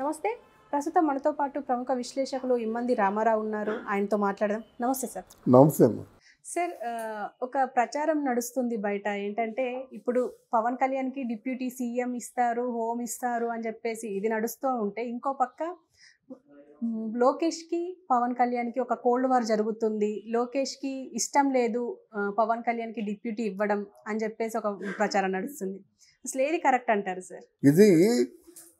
నమస్తే. ప్రస్తుతం మనతో పాటు ప్రముఖ విశ్లేషకులు ఇమ్మంది రామారావు ఉన్నారు. ఆయనతో మాట్లాడదాం. నమస్తే సార్. నమస్తే సార్ ఒక ప్రచారం నడుస్తుంది బయట. ఏంటంటే ఇప్పుడు పవన్ కళ్యాణ్కి డిప్యూటీ సీఎం ఇస్తారు హోమ్ ఇస్తారు అని చెప్పేసి ఇది నడుస్తూ ఉంటే ఇంకో పక్క లోకేష్కి పవన్ కళ్యాణ్కి ఒక కోల్డ్ వార్ జరుగుతుంది. లోకేష్కి ఇష్టం లేదు పవన్ కళ్యాణ్కి డిప్యూటీ ఇవ్వడం అని చెప్పేసి ఒక ప్రచారం నడుస్తుంది. అసలు ఏది కరెక్ట్ అంటారు సార్? ఇది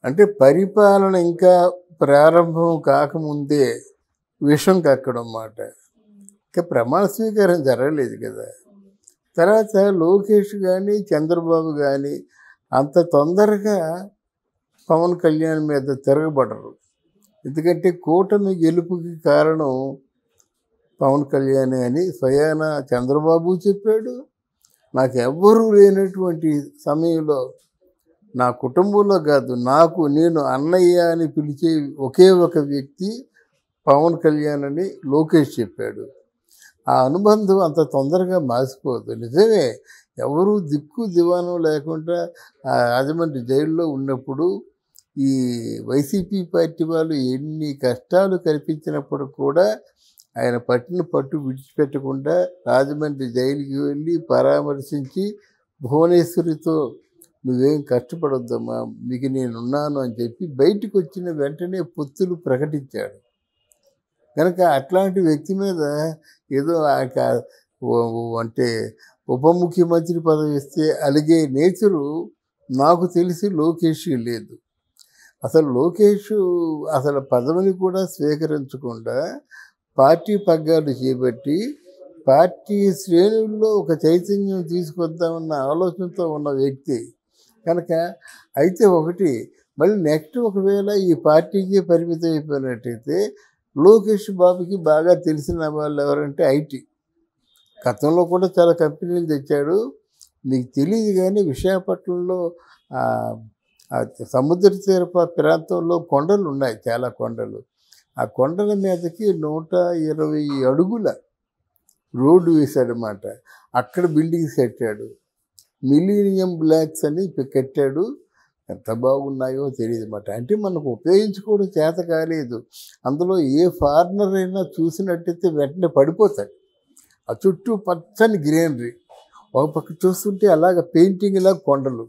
అంటే పరిపాలన ఇంకా ప్రారంభం కాకముందే విషం కక్కడం మాట. ఇంకా ప్రమాణ స్వీకారం జరగలేదు కదా. తర్వాత లోకేష్ కానీ చంద్రబాబు కానీ అంత తొందరగా పవన్ కళ్యాణ్ మీద తిరగబడరు. ఎందుకంటే కూటమి గెలుపుకి కారణం పవన్ కళ్యాణ్ అని స్వయాన చంద్రబాబు చెప్పాడు. నాకు ఎవ్వరూ లేనటువంటి సమయంలో నా కుటుంబంలో కాదు నాకు నేను అన్నయ్య అని పిలిచే ఒకే ఒక వ్యక్తి పవన్ కళ్యాణ్ అని లోకేష్ చెప్పాడు. ఆ అనుబంధం అంత తొందరగా మాసిపోదు నిజమే ఎవరు దిక్కు దివానం లేకుండా ఆ రాజమండ్రి జైల్లో ఉన్నప్పుడు ఈ వైసీపీ పార్టీ వాళ్ళు ఎన్ని కష్టాలు కల్పించినప్పుడు కూడా ఆయన పట్టిన పట్టు విడిచిపెట్టకుండా రాజమండ్రి జైలుకి వెళ్ళి పరామర్శించి భువనేశ్వరితో నువ్వేం కష్టపడొద్దమ్మా మీకు నేనున్నాను అని చెప్పి బయటికి వచ్చిన వెంటనే పొత్తులు ప్రకటించాడు. కనుక అట్లాంటి వ్యక్తి మీద ఏదో అంటే ఉప ముఖ్యమంత్రి పదవి ఇస్తే అలిగే నేచరు నాకు తెలిసి లోకేష్ లేదు. అసలు లోకేష్ అసలు పదవిని కూడా స్వీకరించకుండా పార్టీ పగ్గాలు చేపట్టి పార్టీ శ్రేణుల్లో ఒక చైతన్యం తీసుకొద్దామన్న ఆలోచనతో ఉన్న వ్యక్తి. కనుక అయితే ఒకటి మళ్ళీ నెక్స్ట్ ఒకవేళ ఈ పార్టీకి పరిమితం అయిపోయినట్టయితే లోకేష్ బాబుకి బాగా తెలిసిన వాళ్ళు ఎవరంటే ఐటీ. గతంలో కూడా చాలా కంపెనీలు తెచ్చాడు. మీకు తెలియదు కానీ విశాఖపట్నంలో సముద్ర తీర ప్రాంతంలో కొండలు ఉన్నాయి చాలా కొండలు. ఆ కొండల మీదకి నూట ఇరవై అడుగుల రోడ్డు వేశాడనమాట అక్కడ బిల్డింగ్స్ కట్టాడు. మిలీనియం బ్లాక్స్ అని కట్టాడు. ఎంత బాగున్నాయో తెలియదు అన్నమాట. అంటే మనకు ఉపయోగించుకోవడం చేత కాలేదు. అందులో ఏ ఫారినర్ అయినా చూసినట్టయితే వెంటనే పడిపోతాడు. ఆ చుట్టూ పచ్చని గ్రీనరీ. ఒక పక్క చూస్తుంటే అలాగ పెయింటింగ్ ఇలా కొండలు.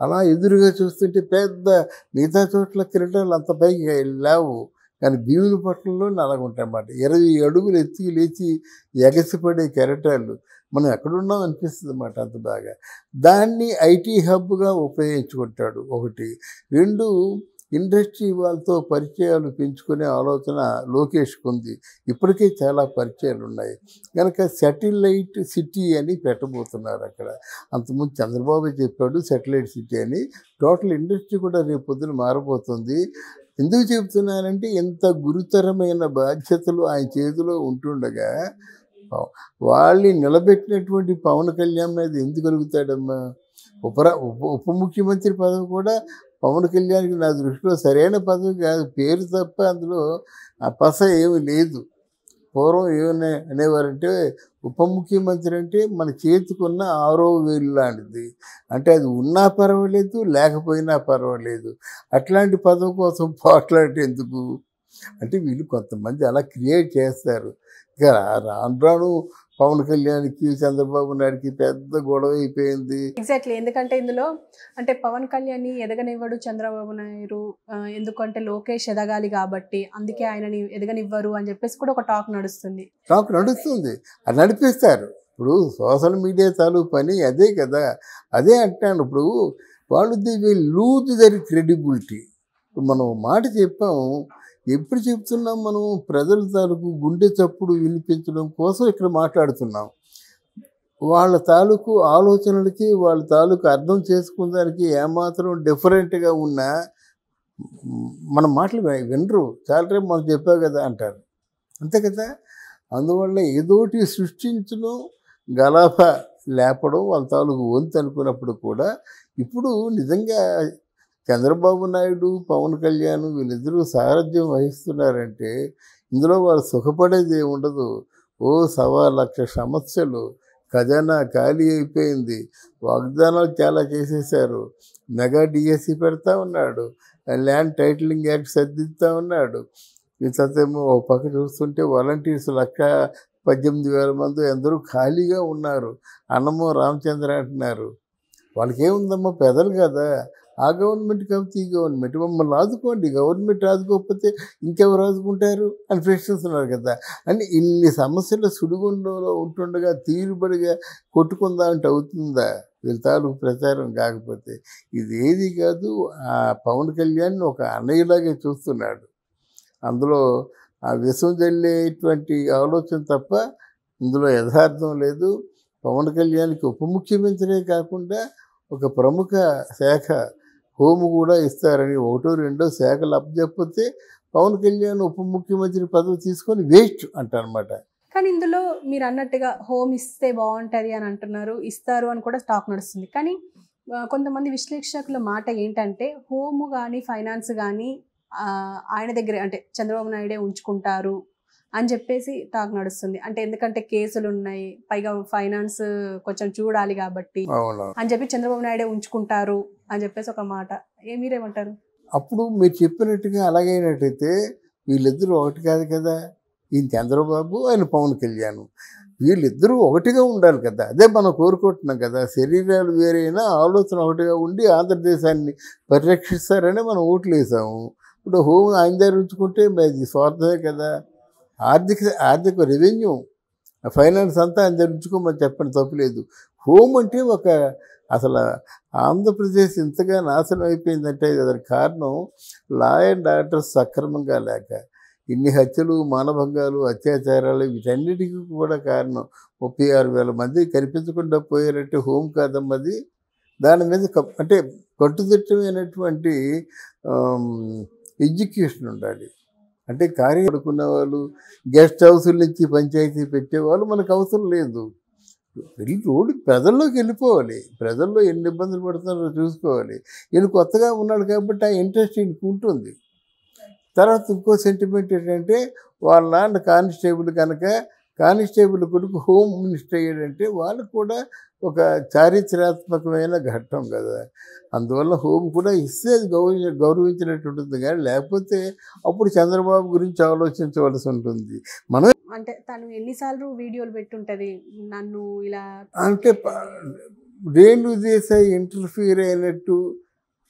అలా ఎదురుగా చూస్తుంటే పెద్ద మిగతా చోట్ల కిరీటాలు అంత పైకి లేవు. కానీ భీముని పట్టణంలో అలాగ ఉంటాయన్నమాట ఇరవై అడుగులు ఎత్తికి లేచి ఎగసిపడే కెరటాలు. మనం ఎక్కడున్నాం అనిపిస్తుంది అన్నమాట అంత బాగా. దాన్ని ఐటీ హబ్గా ఉపయోగించుకుంటాడు ఒకటి. రెండు ఇండస్ట్రీ వాళ్ళతో పరిచయాలు పెంచుకునే ఆలోచన లోకేష్కి ఉంది. ఇప్పటికే చాలా పరిచయాలు ఉన్నాయి. కనుక సెటిలైట్ సిటీ అని పెట్టబోతున్నారు అక్కడ. అంతకుముందు చంద్రబాబు చెప్పాడు సెటిలైట్ సిటీ అని. టోటల్ ఇండస్ట్రీ కూడా రేపు పొద్దున మారబోతుంది. ఎందుకు చెబుతున్నానంటే ఇంత గురుతరమైన బాధ్యతలు ఆయన చేతిలో ఉంటుండగా వాళ్ళని నిలబెట్టినటువంటి పవన్ కళ్యాణ్ మీద ఎందుకు కలుగుతాడమ్మా ఉపరా ఉప ఉప ముఖ్యమంత్రి పదవి కూడా పవన్ కళ్యాణ్కి నా దృష్టిలో సరైన పదవి కాదు. పేరు తప్ప అందులో ఆ పస ఏమి లేదు. పూర్వం ఏమన్నా అనేవారంటే ఉప ముఖ్యమంత్రి అంటే మన చేతికున్న ఆరో వేలు లాంటిది. అంటే అది ఉన్నా పర్వాలేదు లేకపోయినా పర్వాలేదు. అట్లాంటి పదవి కోసం పోట్లాడేందుకు? అంటే వీళ్ళు కొంతమంది అలా క్రియేట్ చేస్తారు. ఇక రాను రాను పవన్ కళ్యాణ్కి చంద్రబాబు నాయుడుకి పెద్ద గొడవ అయిపోయింది. ఎగ్జాక్ట్లీ ఎందుకంటే ఇందులో అంటే పవన్ కళ్యాణ్ని ఎదగనివ్వడు చంద్రబాబు నాయుడు. ఎందుకంటే లోకేష్ ఎదగాలి కాబట్టి అందుకే ఆయనని ఎదగనివ్వరు అని చెప్పేసి కూడా ఒక టాక్ నడుస్తుంది. నాకు నడుస్తుంది. అది నడిపిస్తారు. ఇప్పుడు సోషల్ మీడియా తాలూకు పని అదే కదా. అదే అంటాను ఇప్పుడు వాళ్ళు ది లూజ్ దర్ క్రెడిబిలిటీ మనం మాట చెప్పాం ఎప్పుడు చెప్తున్నాం మనం? ప్రజల తాలూకు గుండె చప్పుడు వినిపించడం కోసం ఇక్కడ మాట్లాడుతున్నాం. వాళ్ళ తాలూకు ఆలోచనలకి వాళ్ళ తాలూకు అర్థం చేసుకునేదానికి ఏమాత్రం డిఫరెంట్గా ఉన్నా మన మాటలు వినరు. చాలా మనం చెప్పావు కదా అంటారు. అంతే కదా? అందువల్ల ఏదోటి సృష్టించడం గలాఫ లేపడం వాళ్ళ తాలూకు వంతు అనుకున్నప్పుడు కూడా ఇప్పుడు నిజంగా చంద్రబాబు నాయుడు పవన్ కళ్యాణ్ వీళ్ళిద్దరూ సారథ్యం వహిస్తున్నారంటే ఇందులో వాళ్ళు సుఖపడేది ఏమి ఉండదు ఓ సవా లక్ష సమస్యలు ఖజానా ఖాళీ అయిపోయింది. వాగ్దానాలు చాలా చేసేశారు. మెగా డిఎస్సి పెడతా ఉన్నాడు. ల్యాండ్ టైటిలింగ్ యాక్ట్ సర్దిస్తా ఉన్నాడు. ఇంతేమో ఒక పక్క చూస్తుంటే వాలంటీర్స్ లెక్క పద్దెనిమిది వేల మంది అందరూ ఖాళీగా ఉన్నారు. అన్నమో రామచంద్ర అంటున్నారు. వాళ్ళకేముందమ్మా పెదలు కదా? ఆ గవర్నమెంట్ కాబట్టి ఈ గవర్నమెంట్. మమ్మల్ని ఆదుకోండి గవర్నమెంట్ ఆదుకోకపోతే ఇంకెవరు ఆదుకుంటారు అని ప్రశ్నిస్తున్నారు కదా. అని ఇన్ని సమస్యల సుడిగుండంలో ఉంటుండగా తీరుబడిగా కొట్టుకుందామంటే అవుతుందా? వీళ్ళ తాలూకు ప్రచారం కాకపోతే. ఇది ఏది కాదు ఆ పవన్ కళ్యాణ్ ఒక అన్నయ్యలాగే చూస్తున్నాడు. అందులో ఆ విషం జల్లేటువంటి ఆలోచన తప్ప ఇందులో యథార్థం లేదు. పవన్ కళ్యాణ్కి ఉప ముఖ్యమంత్రే కాకుండా ఒక ప్రముఖ శాఖ హోము కూడా ఇస్తారని ఒకటో రెండో శాఖలు అప్పచెప్పితే పవన్ కళ్యాణ్ ఉప ముఖ్యమంత్రి పదవి తీసుకొని వేస్ట్ అంటారనమాట కానీ ఇందులో మీరు అన్నట్టుగా హోమ్ ఇస్తే బాగుంటుంది అని అంటున్నారు ఇస్తారు అని కూడా స్టాక్ నడుస్తుంది. కానీ కొంతమంది విశ్లేషకుల మాట ఏంటంటే హోమ్ కానీ ఫైనాన్స్ కానీ ఆయన దగ్గరే అంటే చంద్రబాబు నాయుడే ఉంచుకుంటారు అని చెప్పేసి టాక్ నడుస్తుంది. అంటే ఎందుకంటే కేసులు ఉన్నాయి పైగా ఫైనాన్స్ కొంచెం చూడాలి కాబట్టి అని చెప్పి చంద్రబాబు నాయుడే ఉంచుకుంటారు అని చెప్పేసి ఒక మాట. ఏ మీరేమంటారు? అప్పుడు మీరు చెప్పినట్టుగా అలాగైనట్టయితే వీళ్ళిద్దరూ ఒకటి కాదు కదా. ఈయన చంద్రబాబు ఆయన పవన్ కళ్యాణ్. వీళ్ళిద్దరూ ఒకటిగా ఉండాలి కదా. అదే మనం కోరుకుంటున్నాం కదా. శరీరాలు వేరైనా ఆలోచన ఒకటిగా ఉండి ఆంధ్రదేశాన్ని పరిరక్షిస్తారని మనం ఓట్లు వేసాము ఇప్పుడు హోమ్ ఆయన దగ్గర ఉంచుకుంటే మరి స్వార్థమే కదా. ఆర్థిక ఆర్థిక రెవెన్యూ ఫైనాన్స్ అంతా ఆయన జరుపుకోమని చెప్పని తప్పులేదు హోమ్ అంటే ఒక అసలు ఆంధ్రప్రదేశ్ ఇంతగా నాశనం అయిపోయిందంటే దానికి కారణం. లా అండ్ ఆర్డర్ సక్రమంగా లేక ఇన్ని హత్యలు మానభంగాలు అత్యాచారాలు వీటన్నిటికీ కూడా కారణం. ముప్పై ఆరు వేల మంది కనిపించకుండా పోయారంటే హోమ్ కాదమ్మది దాని మీద అంటే కట్టుదిట్టమైనటువంటి ఎడ్యుకేషన్ ఉండాలి. అంటే కార్యం పడుకున్న వాళ్ళు గెస్ట్ హౌసుల నుంచి పంచాయతీ పెట్టేవాళ్ళు మనకు అవసరం లేదు. వెళ్ళి రోడ్డు ప్రజల్లోకి వెళ్ళిపోవాలి. ప్రజల్లో ఎన్ని ఇబ్బందులు పడుతున్నారో చూసుకోవాలి. ఈయన కొత్తగా ఉన్నాడు కాబట్టి ఆ ఇంట్రెస్ట్ ఈయనకు ఉంటుంది. తర్వాత ఇంకో సెంటిమెంట్ ఏంటంటే వాళ్ళ నాన్న కానిస్టేబుల్ కనుక కానిస్టేబుల్ కొడుకు హోమ్ మినిస్టర్ అయ్యాడంటే వాళ్ళకు కూడా ఒక చారిత్రాత్మకమైన ఘట్టం కదా. అందువల్ల హోమ్ కూడా ఇస్తే అది గౌరవ గౌరవించినట్టు ఉంటుంది కానీ లేకపోతే అప్పుడు చంద్రబాబు గురించి ఆలోచించవలసి ఉంటుంది. మనం అంటే తను ఎన్నిసార్లు వీడియోలు పెట్టుంటది? నన్ను ఇలా అంటే రేణు దేశాయి ఇంటర్ఫియర్ అయినట్టు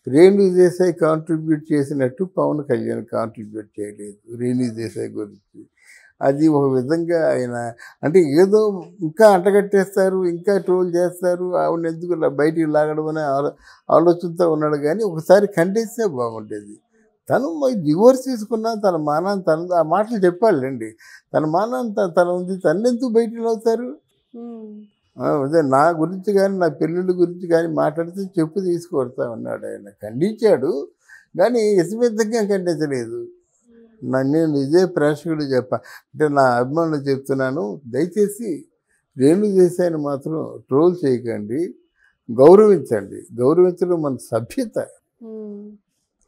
రేణు దేశాయి కాంట్రిబ్యూట్ చేసినట్టు పవన్ కళ్యాణ్ కాంట్రిబ్యూట్ చేయలేదు రేణు దేశాయి గురించి. అది ఒక విధంగా ఆయన అంటే ఏదో ఇంకా అంటగట్టేస్తారు ఇంకా ట్రోల్ చేస్తారు ఆవిడ ఎందుకు బయటికి లాగడం అనే ఆలో ఆలోచనతో ఉన్నాడు. కానీ ఒకసారి ఖండిస్తే బాగుండేది. తను డివోర్స్ తీసుకున్నా తన మానాన్ని తన ఆ మాటలు చెప్పాలండి. తన మానాన్ని తన తన ఉంది తన్నెందుకు బయటికి అవుతారు అదే నా గురించి కానీ నా పెళ్ళిళ్ళ గురించి కానీ మాట్లాడితే చెప్పు తీసుకొడతా ఉన్నాడు ఆయన. ఖండించాడు. కానీ ఇసుమిద్దంగా ఖండించలేదు. నేను ఇదే ప్రేక్షకుడు చెప్ప అంటే నా అభిమానులు చెప్తున్నాను దయచేసి రేణు దేశాన్ని మాత్రం ట్రోల్ చేయకండి గౌరవించండి గౌరవించడం మన సభ్యత.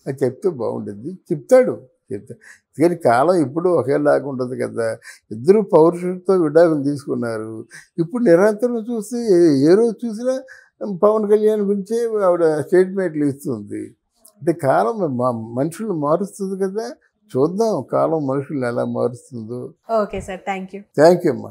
అది చెప్తే బాగుంటుంది చెప్తాడు చెప్తా కానీ కాలం ఇప్పుడు ఒకేలాగా ఉండదు కదా. ఇద్దరు పౌరుషంతో విడాకులు తీసుకున్నారు. ఇప్పుడు నిరంతరం చూస్తే ఏ- ఏ రోజు చూసినా పవన్ కళ్యాణ్ గురించే ఆవిడ స్టేట్మెంట్లు ఇస్తుంది. అంటే కాలం మా మనుషులు మారుస్తుంది కదా. చూద్దాం కాలం మనుషులు ఎలా మారుస్తుందో. Okay sir thank you thank you అమ్మా